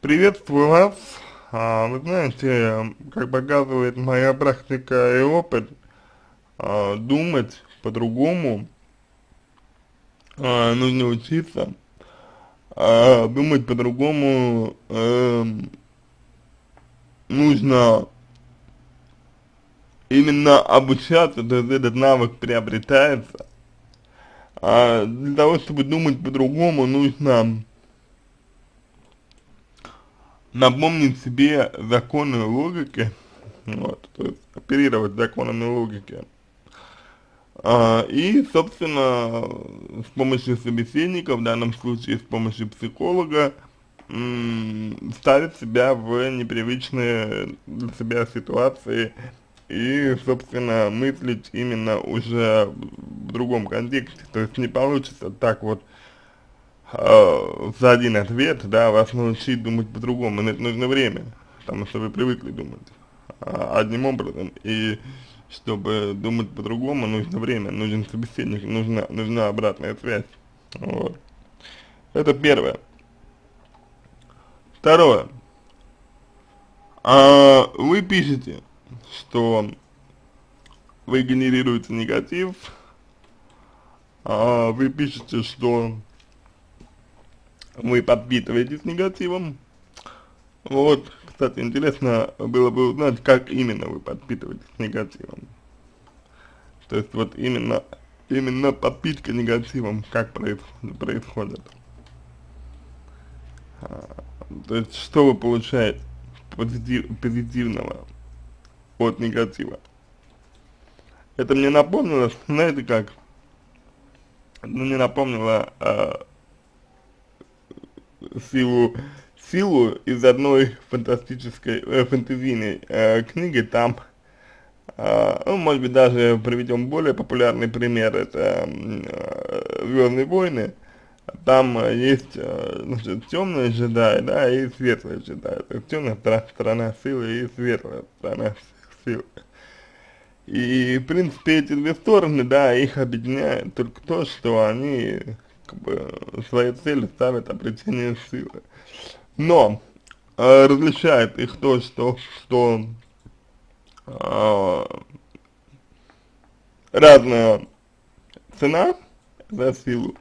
Приветствую вас. А, вы знаете, как показывает моя практика и опыт, а, думать по-другому а, нужно учиться. Думать по-другому э, нужно именно обучаться, то есть этот навык приобретается. Для того, чтобы думать по-другому, нужно напомнить себе законы логики, вот, то есть оперировать законами логики. А, и, собственно, с помощью собеседника, в данном случае с помощью психолога, ставить себя в непривычные для себя ситуации и, собственно, мыслить именно уже в другом контексте. То есть не получится так вот э, за один ответ, да, вас научить думать по-другому. Это нужно время, потому что вы привыкли думать э, одним образом. И чтобы думать по-другому, нужно время, нужен собеседник, нужна, нужна обратная связь. Вот. Это первое. Второе. А, вы пишете, что вы генерируете негатив, а вы пишете, что вы подпитываетесь негативом. Вот, кстати, интересно было бы узнать, как именно вы подпитываетесь негативом. То есть вот именно, именно подпитка негативом, как происходит. А, то есть что вы получаете позитив, позитивного от негатива. Это мне напомнило, знаете как, ну не напомнило а, силу, силу из одной фантастической, э, фэнтезийной э, книги, там, э, ну, может быть, даже приведем более популярный пример, это э, Звездные войны, там э, есть, э, значит, темные джедаи, да, и светлые джедаи, то есть темная сторона силы и светлая сторона силы. И, в принципе, эти две стороны, да, их объединяет только то, что они, как бы, своей целью ставят обретение силы. Но, э, различает их то, что, что э, разная цена за силу,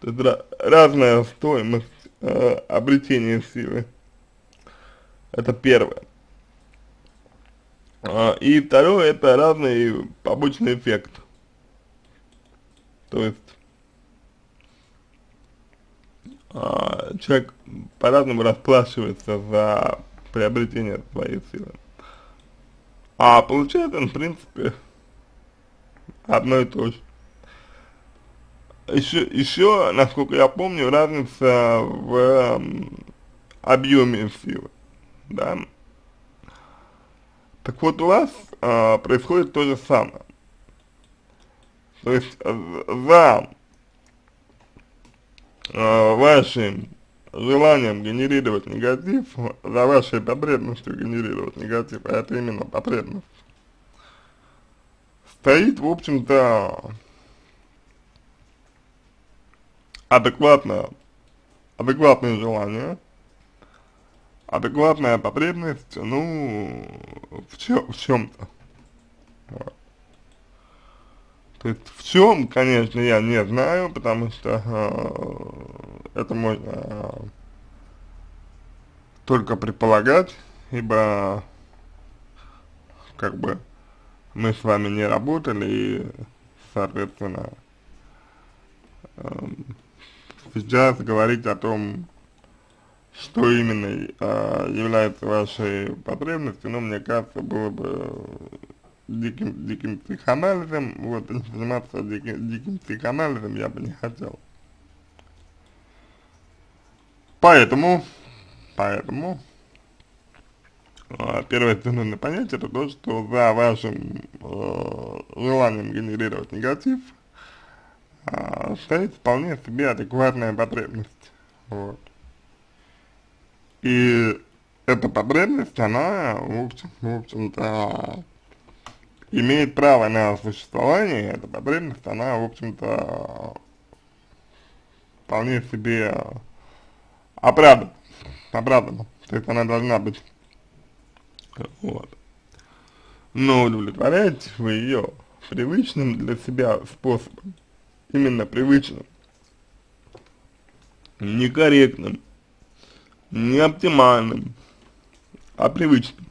то есть разная стоимость э, обретения силы. Это первое. А, и второе, это разный побочный эффект. То есть, а, человек по-разному расплачивается за приобретение своей силы. А получает он, в принципе, одно и то же. Еще, еще, насколько я помню, разница в объеме силы, да. Так вот у вас а, происходит то же самое. То есть за а, вашим желанием генерировать негатив, за вашей потребностью генерировать негатив, а это именно потребность, стоит, в общем-то, адекватно, адекватное желание, адекватная потребность, ну, в, в чем-то. Вот. То есть в чем, конечно, я не знаю, потому что э, это можно э, только предполагать, ибо как бы мы с вами не работали и, соответственно, э, сейчас говорить о том, что именно э, является вашей потребностью, но мне кажется, было бы диким, диким психоанализом, вот, заниматься диким, диким психоанализом я бы не хотел. Поэтому, поэтому, э, первое, нужно понять, это то, что за вашим э, желанием генерировать негатив э, стоит вполне себе адекватная потребность, вот. И эта потребность, она, в общем, в общем-то, имеет право на существование, эта потребность, она, в общем-то, вполне себе оправдана. оправдана, то есть она должна быть, вот. Но удовлетворяете вы ее привычным для себя способом, именно привычным, некорректным, не оптимальным, а привычным.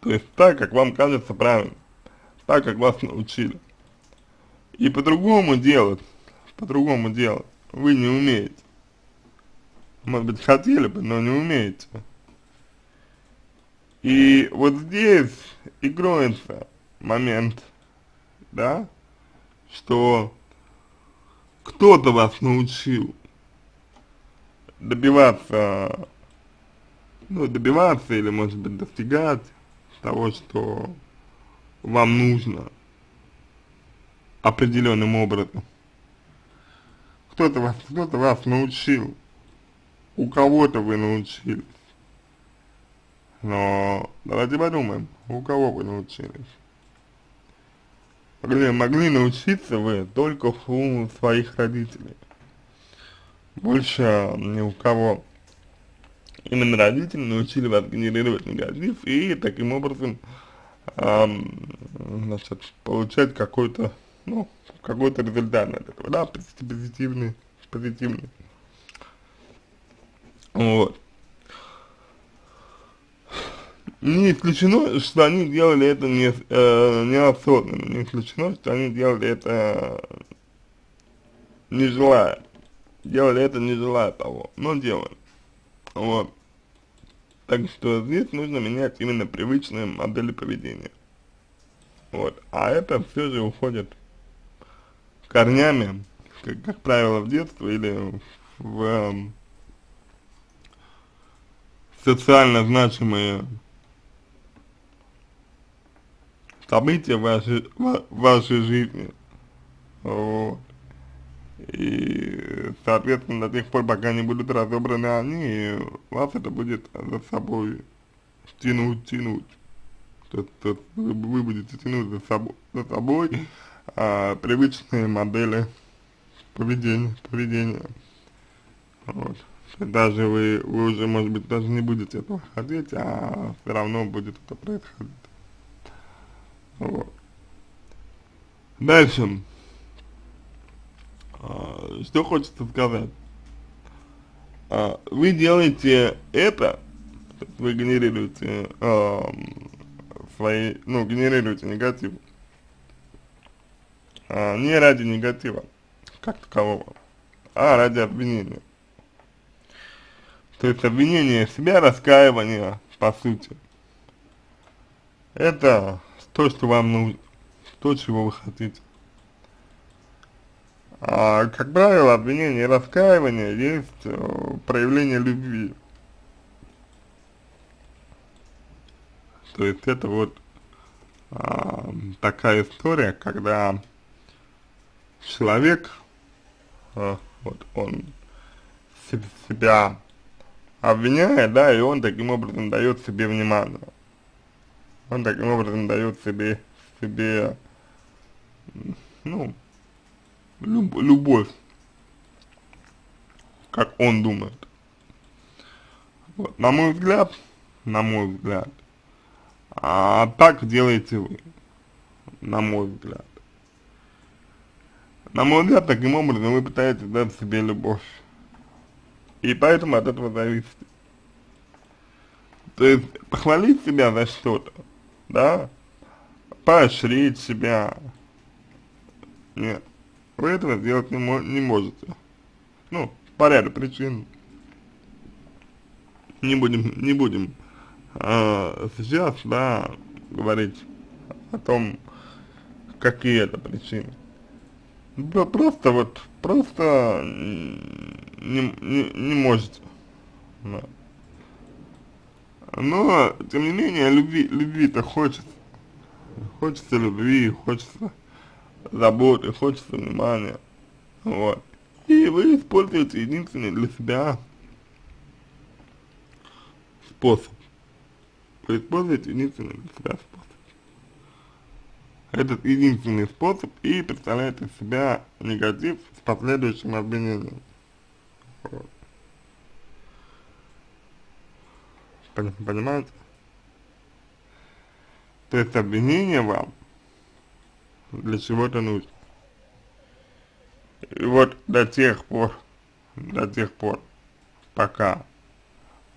То есть так, как вам кажется правильно, так, как вас научили. И по-другому делать, по-другому делать вы не умеете. Может быть, хотели бы, но не умеете. И вот здесь и кроется момент, да, что кто-то вас научил добиваться, ну, добиваться или, может быть, достигать того, что вам нужно определенным образом. Кто-то вас, кто-то вас научил, у кого-то вы научились. Но давайте подумаем, у кого вы научились. Могли, могли научиться вы только у своих родителей. Больше ни у кого. Именно родители научили вас генерировать негатив и таким образом эм, значит, получать какой-то, ну, какой-то результат от этого, да, позитивный, позитивный. Вот. Не исключено, что они делали это не, э, неосознанно, не исключено, что они делали это не желая. Делали это не желая того, но делали. Вот. Так что здесь нужно менять именно привычные модели поведения. Вот. А это все же уходит корнями, как, как правило, в детство или в э, социально значимые события в вашей, в вашей жизни. Вот. И, соответственно, до тех пор, пока не будут разобраны они, вас это будет за собой тянуть, тянуть. То есть вы, вы будете тянуть за собой, за собой а, привычные модели поведения, поведения. Вот. Даже вы, вы уже, может быть, даже не будете этого хотеть, а все равно будет это происходить. Вот. Дальше. А, что хочется сказать. А, вы делаете это, вы генерируете а, свои, ну, генерируете негатив, а, не ради негатива, как такового, а ради обвинения. То есть обвинение себя, раскаивание, по сути. Это то, что вам нужно, то, чего вы хотите. А, как правило, обвинение и раскаивание есть э, проявление любви. То есть это вот а, такая история, когда человек, а, вот он себя обвиняет, да, и он таким образом дает себе внимание. Он таким образом дает себе, себе, ну, люб, любовь, как он думает. Вот. На мой взгляд, на мой взгляд, а так делаете вы, на мой взгляд. На мой взгляд, таким образом вы пытаетесь дать себе любовь. И поэтому от этого зависит. То есть похвалить себя за что-то, да, поощрить себя, нет, вы этого сделать не, не можете. Ну, по ряду причин. Не будем, не будем а, сейчас, да, говорить о том, какие это причины. Просто вот, просто не, не, не можете. Да. Но, тем не менее, любви, любви-то хочется. Хочется любви, хочется заботы, хочется внимания. Вот. И вы используете единственный для себя способ. Вы используете единственный для себя способ. Этот единственный способ и представляет из себя негатив с последующим обвинением. Вот. понимаете? То есть обвинение вам для чего-то нужно. И вот до тех пор, до тех пор, пока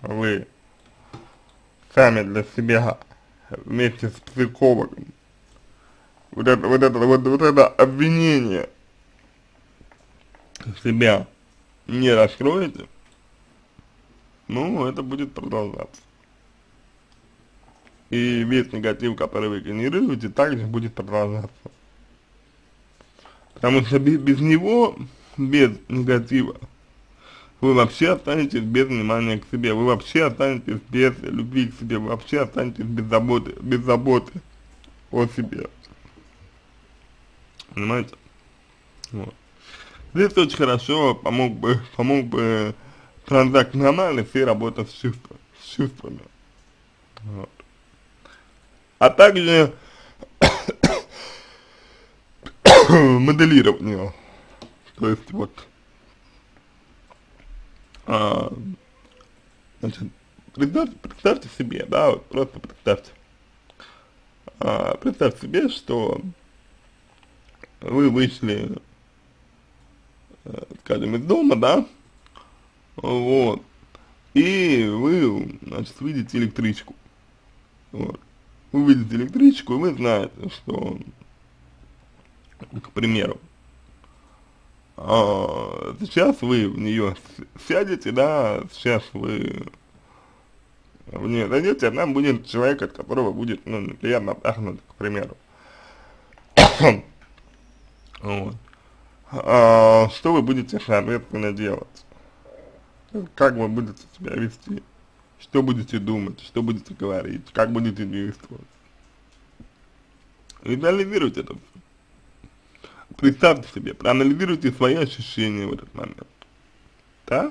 вы сами для себя вместе с психологом вот это, вот это, вот, вот это обвинение себя не раскроете, ну, это будет продолжаться. И весь негатив, который вы генерируете, также будет продолжаться. Потому что без, без него, без негатива, вы вообще останетесь без внимания к себе, вы вообще останетесь без любви к себе, вы вообще останетесь без заботы, без заботы о себе. Понимаете? Вот. Здесь очень хорошо помог бы, помог бы транзактный анализ и работа с чувствами. С чувствами. Вот. А также моделирование. То есть вот а, значит, представьте, представьте себе, да, вот просто представьте. А, представьте себе, что вы вышли, э, скажем, из дома, да, вот, и вы, значит, видите электричку, вот. Вы видите электричку, и вы знаете, что, к примеру, а, сейчас вы в нее сядете, да, сейчас вы в нее зайдете, она будет человек, от которого будет, ну, неприятно пахнуть, к примеру. вот. а, что вы будете, соответственно, делать? Как вы будете себя вести? Что будете думать? Что будете говорить? Как будете действовать? Визуализируйте это все. Представьте себе, проанализируйте свои ощущения в этот момент. Да?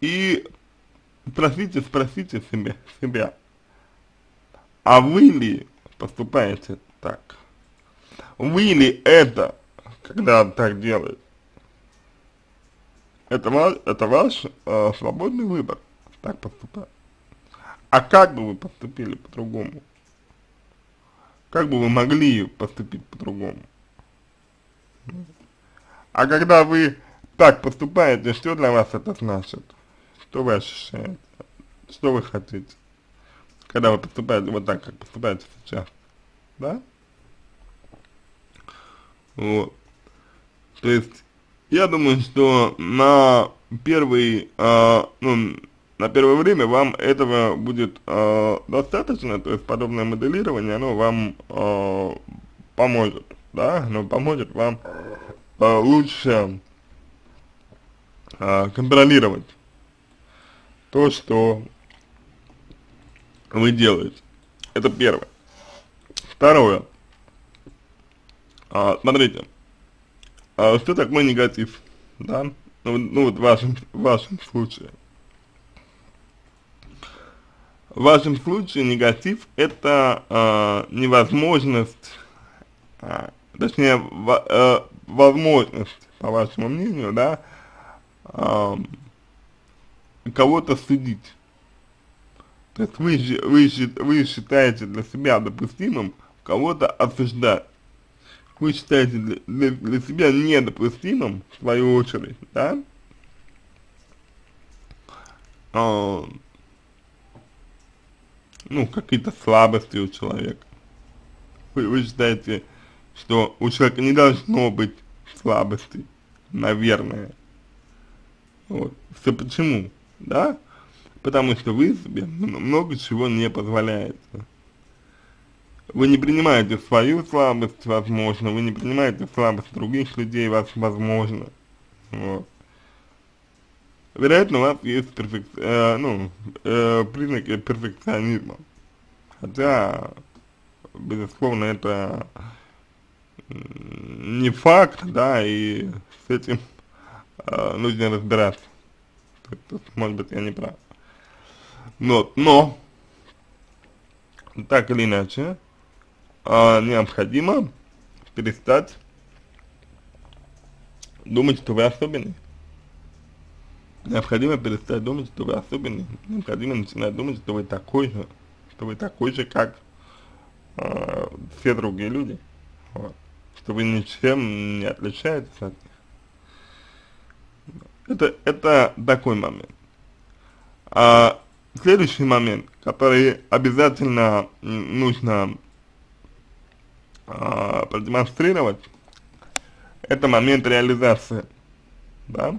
И спросите, спросите себе, себя, а вы ли поступаете так? Вы ли это, когда так делаете? Это ваш, это ваш э, свободный выбор, так поступать. А как бы вы поступили по-другому? Как бы вы могли поступить по-другому? А когда вы так поступаете, что для вас это значит? Что вы ощущаете? Что вы хотите? Когда вы поступаете вот так, как поступаете сейчас? Да? Вот. То есть, я думаю, что на первый, а, ну, на первое время вам этого будет э, достаточно, то есть подобное моделирование, оно вам э, поможет, да, оно поможет вам э, лучше э, контролировать то, что вы делаете. Это первое. Второе. А, смотрите, а, что такое негатив, да, ну, ну вот в вашем, в вашем случае. В вашем случае негатив это э, невозможность, э, точнее, в, э, возможность, по вашему мнению, да, э, кого-то судить. То есть вы, вы, вы считаете для себя допустимым кого-то осуждать. Вы считаете для, для, себя недопустимым, в свою очередь, да, ну, какие-то слабости у человека. Вы, вы считаете, что у человека не должно быть слабостей, наверное. Вот. Все почему, да? Потому что вы себе много чего не позволяете. Вы не принимаете свою слабость, возможно, вы не принимаете слабость других людей, возможно. Вот вероятно, у вас есть перфек... э, ну, э, признаки перфекционизма. Хотя, безусловно, это не факт, да, и с этим э, нужно разбираться. Тут, может быть, я не прав. Но, но, так или иначе, э, необходимо перестать думать, что вы особенный. Необходимо перестать думать, что вы особенный, необходимо начинать думать, что вы такой же, что вы такой же, как э, все другие люди, вот, что вы ничем не отличаетесь от них. Это, это такой момент. А следующий момент, который обязательно нужно а, продемонстрировать, это момент реализации, да,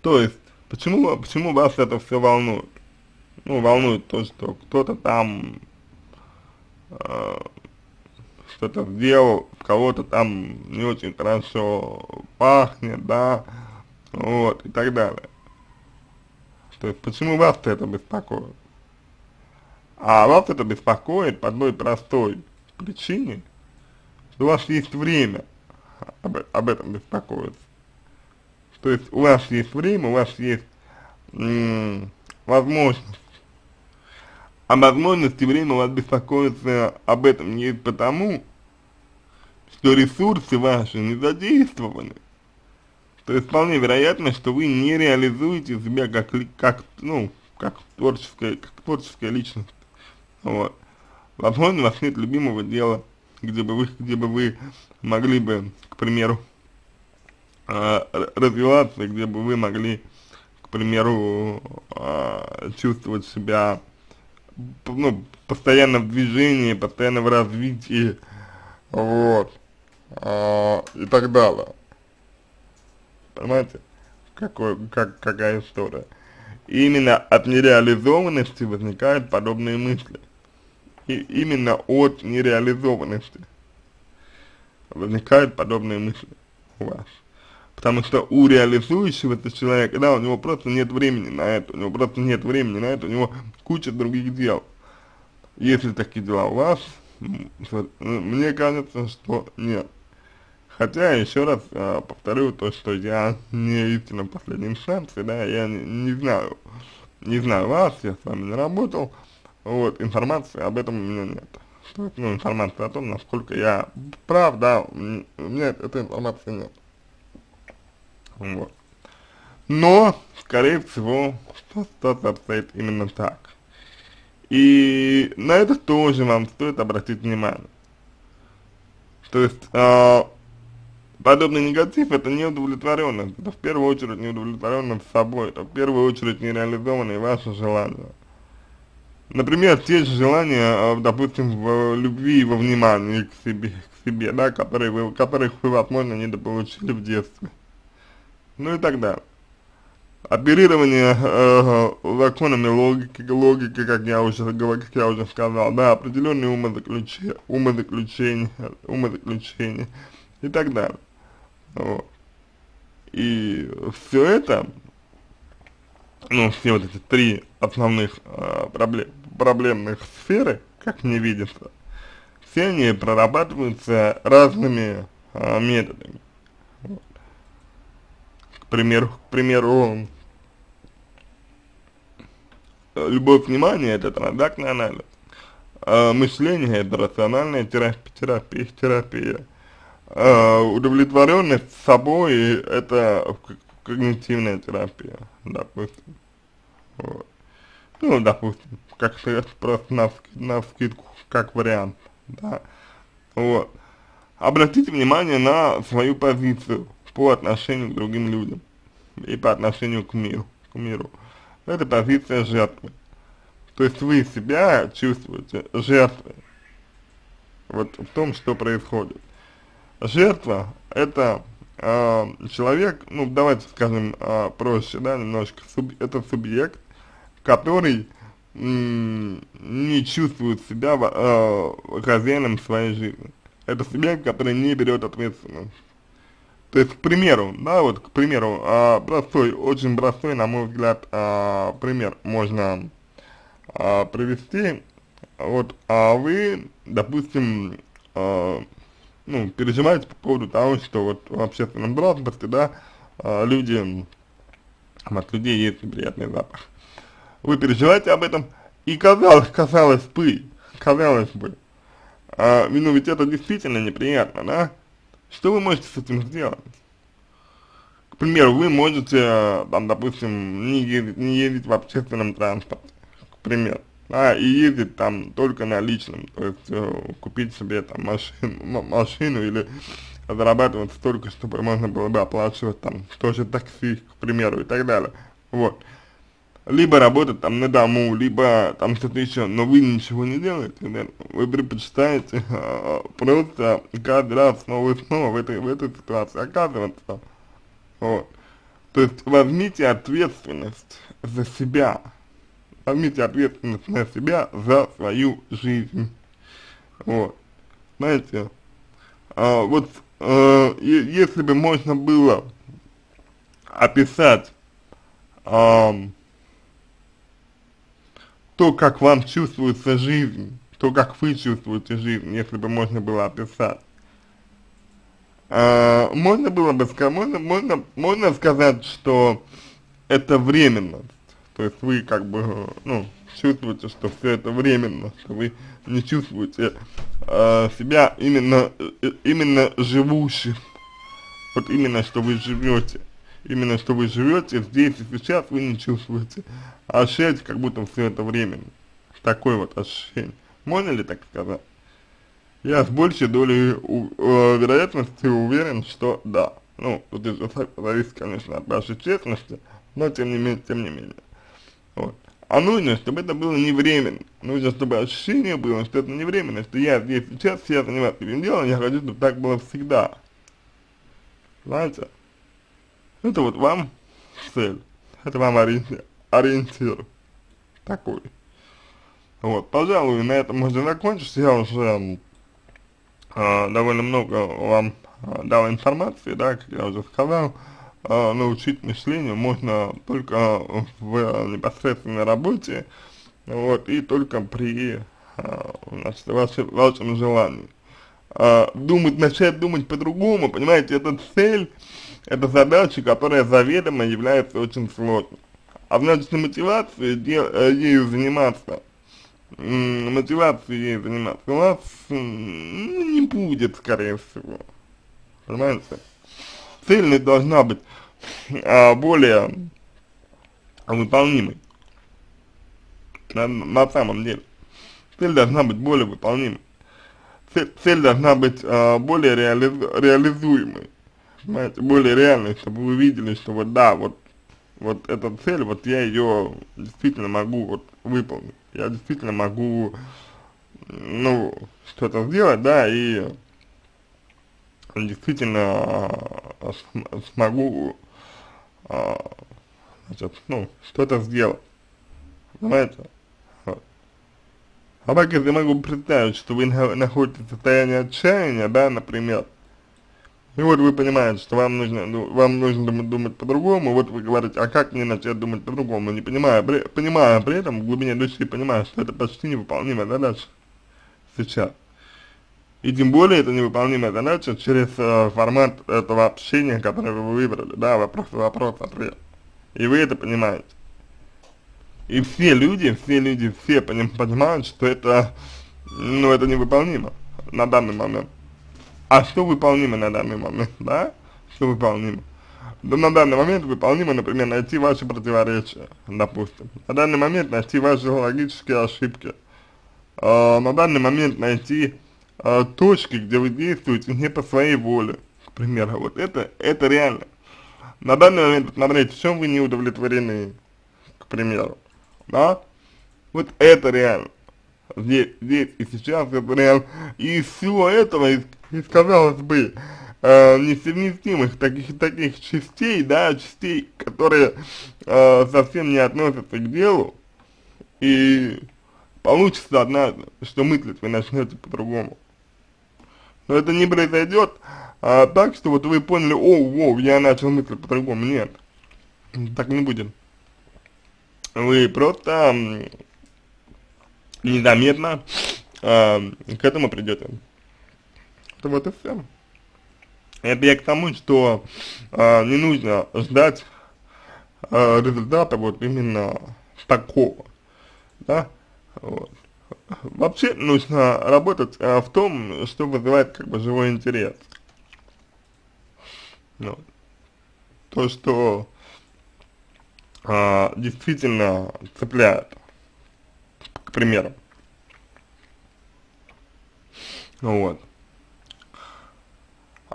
то есть, почему, почему вас это все волнует? Ну, волнует то, что кто-то там э, что-то сделал, кого-то там не очень хорошо пахнет, да, вот, и так далее. То есть, почему вас это беспокоит? А вас это беспокоит по одной простой причине, что у вас есть время об, об этом беспокоиться. То есть у вас есть время, у вас есть возможность. А возможность и время вас беспокоиться об этом не потому, что ресурсы ваши не задействованы. То есть вполне вероятно, что вы не реализуете себя как, как ну, как творческая, как творческая личность. Вот. Возможно, у вас нет любимого дела, где бы вы, где бы вы могли бы, к примеру, развиваться, где бы вы могли, к примеру, э, чувствовать себя, ну, постоянно в движении, постоянно в развитии, вот, э, и так далее. Понимаете, какой, как, какая история. Именно от нереализованности возникают подобные мысли и именно от нереализованности возникают подобные мысли у вас. Потому что у реализующего-то человека, да, у него просто нет времени на это, у него просто нет времени на это, у него куча других дел. Если такие дела у вас, мне кажется, что нет. Хотя, еще раз э, повторю то, что я не истинно последнем шансе, да, я не, не знаю, не знаю вас, я с вами не работал, вот, информации об этом у меня нет. Ну, информация о том, насколько я прав, да, у меня этой информации нет. Вот. Но, скорее всего, что-то обстоит именно так. И на это тоже вам стоит обратить внимание. То есть, э, подобный негатив это неудовлетворенность, это в первую очередь неудовлетворенность собой, это в первую очередь нереализованные ваши желания. Например, те же желания, а, допустим, в любви и во внимании к себе, к себе, да, которые вы, которых вы, возможно, недополучили в детстве. Ну и так далее. Оперирование э, законами логики, логики, как я уже как я уже сказал, да, определенные умозаключения, умозаключения, умозаключения и так далее. Вот. И все это ну, все вот эти три основных э, проблем, проблемных сферы, как мне видится, все они прорабатываются разными э, методами. Примеру, к примеру, любовь внимания это транзактный анализ, э, мышление это рациональная терапия, терапия, терапия. Э, удовлетворенность собой это когнитивная терапия, допустим. Вот. Ну, допустим, как просто на скидку, как вариант, да. Вот. Обратите внимание на свою позицию по отношению к другим людям и по отношению к миру, к миру. Это позиция жертвы. То есть вы себя чувствуете жертвой. Вот в том, что происходит. Жертва это э, человек, ну давайте скажем э, проще, да, немножко, суб, это субъект, который не чувствует себя э, хозяином своей жизни. Это субъект, который не берет ответственность. То есть, к примеру, да, вот, к примеру, э, простой, очень простой, на мой взгляд, э, пример можно э, привести. Вот, а вы, допустим, э, ну, переживаете по поводу того, что вот в общественном транспорте, да, э, люди, от людей есть неприятный запах. Вы переживаете об этом, и казалось, казалось бы, казалось бы, э, ну ведь это действительно неприятно, да? Что вы можете с этим сделать? К примеру, вы можете, там, допустим, не ездить, не ездить в общественном транспорте, к примеру, да, и ездить там только на личном, то есть э, купить себе там машину, машину или зарабатывать столько, чтобы можно было бы оплачивать там тоже такси, к примеру, и так далее, вот либо работать там на дому, либо там что-то еще, но вы ничего не делаете, да? вы предпочитаете э, просто каждый раз снова и снова в этой, в этой ситуации оказываться, вот. То есть возьмите ответственность за себя, возьмите ответственность на себя за свою жизнь, вот. Знаете, а, вот э, если бы можно было описать, э, то, как вам чувствуется жизнь, то, как вы чувствуете жизнь, если бы можно было описать. А, можно было бы сказать, можно, можно, можно сказать, что это временность, то есть вы как бы, ну, чувствуете, что все это временно, что вы не чувствуете э, себя именно, э, именно живущим, вот именно, что вы живете именно что вы живете здесь и сейчас, вы не чувствуете. Ощущаете, как будто все это временно. Такое вот ощущение. Можно ли так сказать? Я с большей долей у, э, вероятности уверен, что да. Ну, тут уже зависит, конечно, от вашей честности, но тем не менее, тем не менее. Вот. А нужно, чтобы это было не временно. Нужно, чтобы ощущение было, что это не временно, что я здесь сейчас, я занимаюсь этим делом, я хочу, чтобы так было всегда. Знаете? Это вот вам цель, это вам ориентир, ориентир такой. Вот, пожалуй, на этом можно закончить. Я уже э, довольно много вам э, дал информации, да, как я уже сказал. Э, научить мышлению можно только в непосредственной работе, вот, и только при э, значит, ваше, вашем желании. Э, думать, начать думать по-другому, понимаете, это цель, это задача, которая заведомо является очень сложной. А значит, мотивация дел, э, ею заниматься, мотивации ей заниматься у вас не будет, скорее всего. Понимаете? Цель должна быть а, более выполнимой. На, на самом деле. Цель должна быть более выполнимой. Цель, цель должна быть а, более реали, реализуемой понимаете, более реальной, чтобы вы видели, что вот да, вот, вот эта цель, вот я ее действительно могу вот выполнить, я действительно могу, ну, что-то сделать, да, и действительно а, смогу, а, значит, ну, что-то сделать, понимаете? Вот. А так, если могу представить, что вы находитесь в состоянии отчаяния, да, например, и вот вы понимаете, что вам нужно, ну, вам нужно думать, думать по-другому, вот вы говорите, а как мне начать думать по-другому, не понимая, при, понимая при этом в глубине души, понимая, что это почти невыполнимая задача сейчас. И тем более это невыполнимая задача через э, формат этого общения, который вы выбрали, да, вопрос, вопрос, ответ. И вы это понимаете. И все люди, все люди, все поним, понимают, что это, ну, это невыполнимо на данный момент. А что выполнимо на данный момент, да? Что выполнимо? Да, на данный момент выполнимо, например, найти ваши противоречия, допустим. На данный момент найти ваши логические ошибки. Э, на данный момент найти э, точки, где вы действуете не по своей воле, к примеру. Вот это, это реально. На данный момент посмотреть, в чем вы не удовлетворены, к примеру. Да? Вот это реально. Здесь, здесь и сейчас это реально. И из всего этого, из из, казалось бы, э, несовместимых таких таких частей, да, частей, которые э, совсем не относятся к делу, и получится однажды, что мыслить вы начнете по-другому. Но это не произойдет а, так, что вот вы поняли, о, о, я начал мыслить по-другому. Нет, так не будет. Вы просто незаметно э, к этому придете вот и все. Это я к тому, что э, не нужно ждать э, результата вот именно такого, да, вот. Вообще нужно работать э, в том, что вызывает как бы живой интерес. Вот. то, что а, действительно цепляет, к примеру. Вот.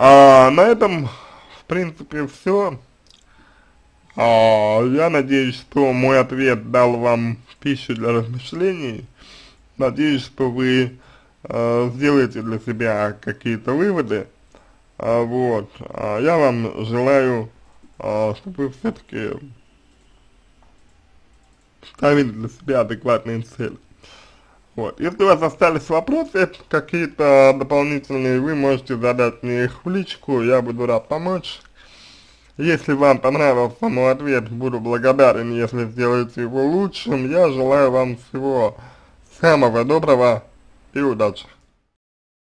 А на этом, в принципе, все. А, я надеюсь, что мой ответ дал вам пищу для размышлений. Надеюсь, что вы э, сделаете для себя какие-то выводы. А, вот. А я вам желаю, а, чтобы все-таки ставили для себя адекватные цели. Вот. Если у вас остались вопросы какие-то дополнительные, вы можете задать мне их в личку, я буду рад помочь. Если вам понравился мой ответ, буду благодарен, если сделаете его лучшим. Я желаю вам всего самого доброго и удачи.